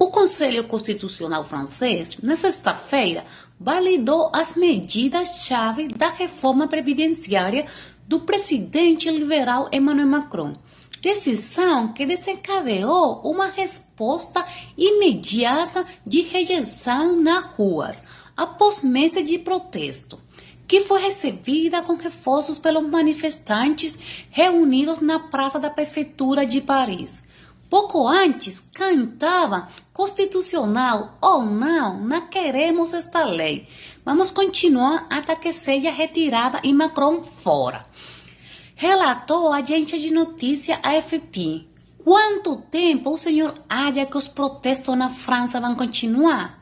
O Conselho Constitucional francês, na sexta-feira, validou as medidas-chave da reforma previdenciária do presidente liberal Emmanuel Macron. Decisão que desencadeou uma resposta imediata de rejeição nas ruas, após meses de protesto, que foi recebida com reforços pelos manifestantes reunidos na Praça da Prefeitura de Paris. Pouco antes cantava constitucional ou não, não queremos esta lei. Vamos continuar até que seja retirada e Macron fora. Relatou a agência de notícia AFP. Quanto tempo o senhor acha que os protestos na França vão continuar?